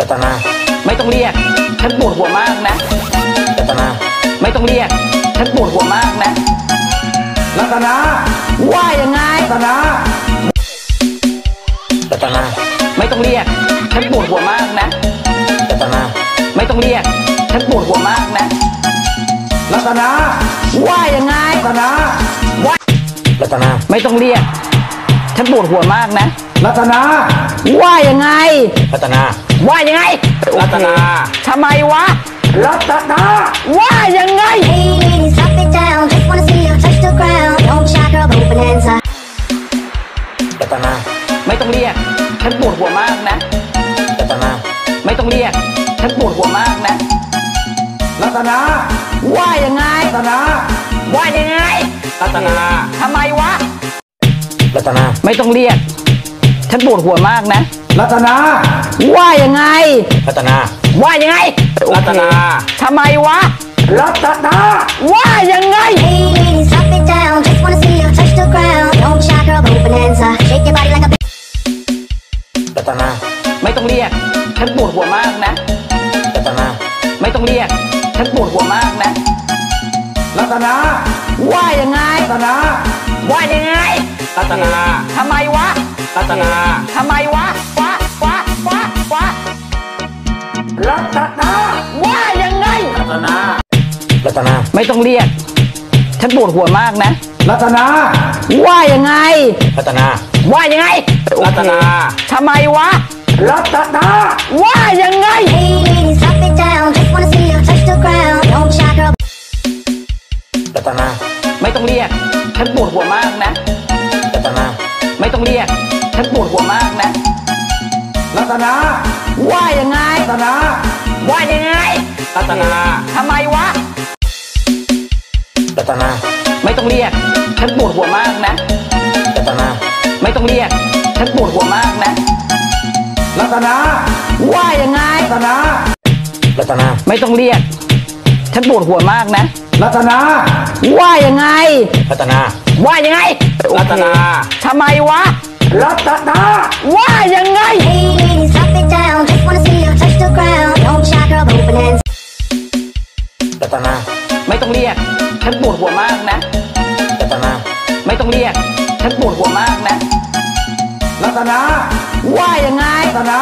รัตนาไม่ต้องเรียก ฉันปวดหัวมากนะ รัตนาไม่ต้องเรียก ฉันปวดหัวมากนะ รัตนาว่ายังไง รัตนารัตนาไม่ต้องเรียก ฉันปวดหัวมากนะ รัตนาไม่ต้องเรียก ฉันปวดหัวมากนะ รัตนาว่ายังไง รัตนาว่ารัตนาไม่ต้องเรียก ฉันปวดหัวมากนะ รัตนาว่ายังไง รัตนา ว่ายังไง รัตนาทำไมวะ รัตนา ว่ายังไง Hey ladies, drop it down. Just wanna see you touch the ground. Don't be shy, girl, but open hands up. รัตนา ไม่ต้องเรียก ฉันปวดหัวมากนะ รัตนา ไม่ต้องเรียก ฉันปวดหัวมากนะ รัตนา ว่ายังไง รัตนา ว่ายังไง รัตนาทำไมวะรั ตนา ไม่ต้องเรียก ฉันปวดหัวมากนะ รัตนา ว่ายังไง รัตนา ว่ายังไงรัตนา ทำไมวะ รัตนา ว่ายังไง Hey ladies, drop it down. Just wanna see you touch the ground. Don't be shy, girl, but open hands up. Shake your body like a รัตนา ไม่ต้องเรียก ฉันปวดหัวมากนะ รัตนา ไม่ต้องเรียก ฉันปวดหัวมากนะ รัตนา ว่ายังไง รัตนา ว่ายังไง รัตนาทำไมวะ รัตนาทำไมวะ วะ วะ วะ วะ รัตนา ว่ายังไง รัตนา รัตนา ไม่ต้องเรียก ฉันปวดหัวมากนะ รัตนา ว่ายังไง รัตนา ว่ายังไง รัตนาทำไมวะ รัตนา ว่ายังไง Hey ladies, drop it down. Just wanna see you touch the ground. Don't be shy, girl. รัตนา ไม่ต้องเรียก ฉันปวดหัวมากนะรัตนาไม่ ต้องเรียก ฉันปวดหัวมากนะรัตนาว่ายังไง รัตนาว่ายังไง รัตนาทำไมวะ รัตนาไม่ต้องเรียก ฉันปวดหัวมากนะ รัตนาไม่ต้องเรียก ฉันปวดหัวมากนะ รัตนาว่ายังไง รัตนารัตนาไม่ต้องเรียก ฉันปวดหัวมากนะ รัตนาว่ายังไง รัตนา ว่ายังไง รัตนาทำไมวะ รัตนา ว่ายังไง Hey ladies, drop it down. Just wanna see you touch the ground. Don't be shy, girl, but open hands รัตนา ไม่ต้องเรียก ฉันปวดหัวมากนะ รัตนา ไม่ต้องเรียก ฉันปวดหัวมากนะ รัตนา ว่ายังไง รัตนา